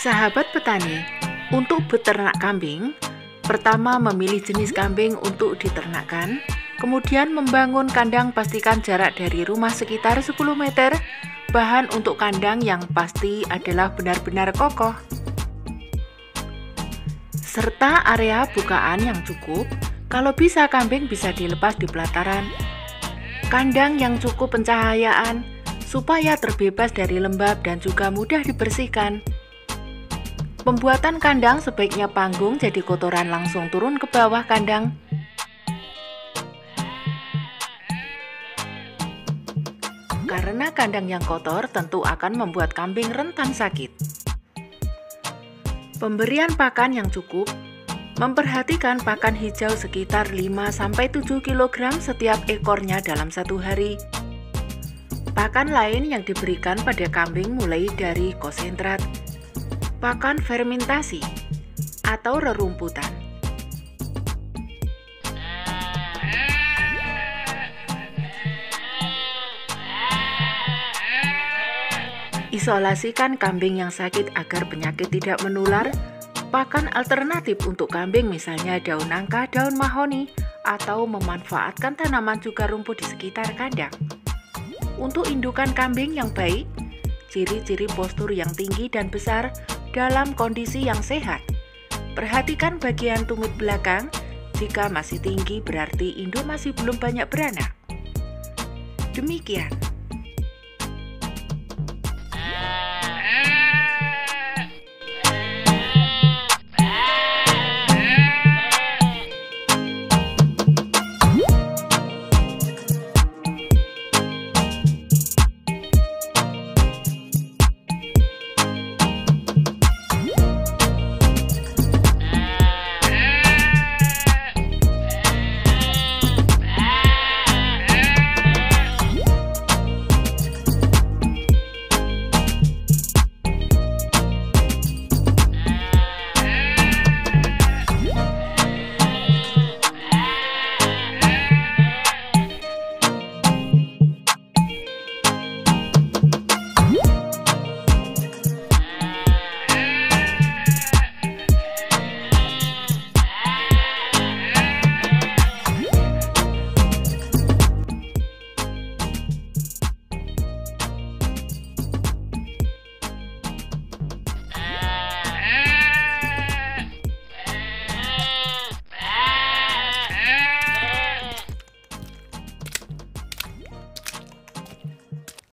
Sahabat petani, untuk beternak kambing, pertama memilih jenis kambing untuk diternakan, kemudian membangun kandang pastikan jarak dari rumah sekitar 10 meter, bahan untuk kandang yang pasti adalah benar-benar kokoh, serta area bukaan yang cukup, kalau bisa kambing bisa dilepas di pelataran, kandang yang cukup pencahayaan, supaya terbebas dari lembab dan juga mudah dibersihkan. Pembuatan kandang sebaiknya panggung jadi kotoran langsung turun ke bawah kandang. Karena kandang yang kotor tentu akan membuat kambing rentan sakit. Pemberian pakan yang cukup Memperhatikan pakan hijau sekitar 5-7 kg setiap ekornya dalam satu hari Pakan lain yang diberikan pada kambing mulai dari konsentrat, pakan fermentasi, atau rerumputan. Isolasikan kambing yang sakit agar penyakit tidak menular. Pakan alternatif untuk kambing misalnya daun nangka, daun mahoni, atau memanfaatkan tanaman juga rumput di sekitar kandang. Untuk indukan kambing yang baik, ciri-ciri postur yang tinggi dan besar dalam kondisi yang sehat. Perhatikan bagian tumit belakang, jika masih tinggi berarti induk masih belum banyak beranak. Demikian.